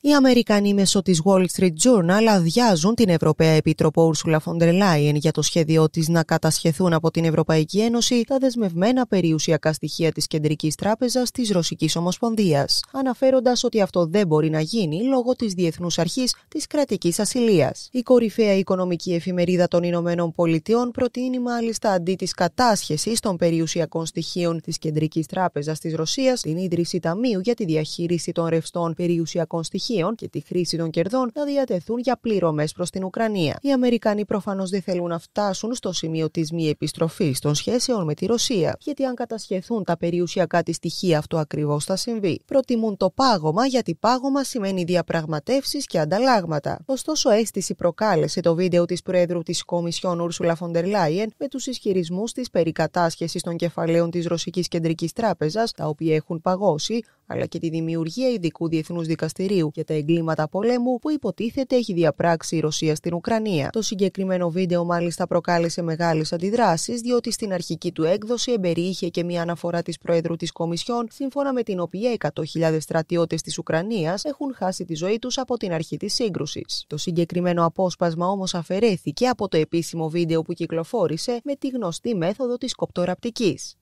Οι Αμερικανοί μέσω της Wall Street Journal αδειάζουν την Ευρωπαία Επίτροπο Ursula von der Leyen για το σχέδιό της να κατασχεθούν από την Ευρωπαϊκή Ένωση τα δεσμευμένα περιουσιακά στοιχεία της Κεντρικής Τράπεζας της Ρωσικής Ομοσπονδίας, αναφέροντας ότι αυτό δεν μπορεί να γίνει λόγω της Διεθνούς Αρχής της Κρατικής Ασυλίας. Η κορυφαία οικονομική εφημερίδα των Ηνωμένων Πολιτειών προτείνει μάλιστα αντί της κατάσχεσης των περιουσιακών στοιχείων της Κεντρικής Τράπεζας της Ρωσίας την ίδρυση ταμείου για τη διαχείριση των ρευστών περιουσιακών στοιχείων και τη χρήση των κερδών να διατεθούν για πληρωμές προς την Ουκρανία. Οι Αμερικανοί προφανώς δεν θέλουν να φτάσουν στο σημείο της μη επιστροφής των σχέσεων με τη Ρωσία, γιατί αν κατασχεθούν τα περιουσιακά της στοιχεία, αυτό ακριβώς θα συμβεί. Προτιμούν το πάγωμα, γιατί πάγωμα σημαίνει διαπραγματεύσεις και ανταλλάγματα. Ωστόσο, αίσθηση προκάλεσε το βίντεο της Προέδρου της Κομισιόν Ούρσουλα Φοντερ Λάιεν με τους ισχυρισμούς της περί κατάσχεση των κεφαλαίων της Ρωσικής Κεντρικής Τράπεζας, τα οποία έχουν παγώσει, αλλά και τη δημιουργία ειδικού διεθνούς δικαστηρίου για τα εγκλήματα πολέμου που υποτίθεται έχει διαπράξει η Ρωσία στην Ουκρανία. Το συγκεκριμένο βίντεο μάλιστα προκάλεσε μεγάλες αντιδράσεις, διότι στην αρχική του έκδοση εμπεριείχε και μια αναφορά της Προέδρου της Κομισιόν, σύμφωνα με την οποία 100.000 στρατιώτες της Ουκρανίας έχουν χάσει τη ζωή τους από την αρχή της σύγκρουσης. Το συγκεκριμένο απόσπασμα όμως αφαιρέθηκε από το επίσημο βίντεο που κυκλοφόρησε με τη γνωστή μέθοδο της κοπτοραπτικής.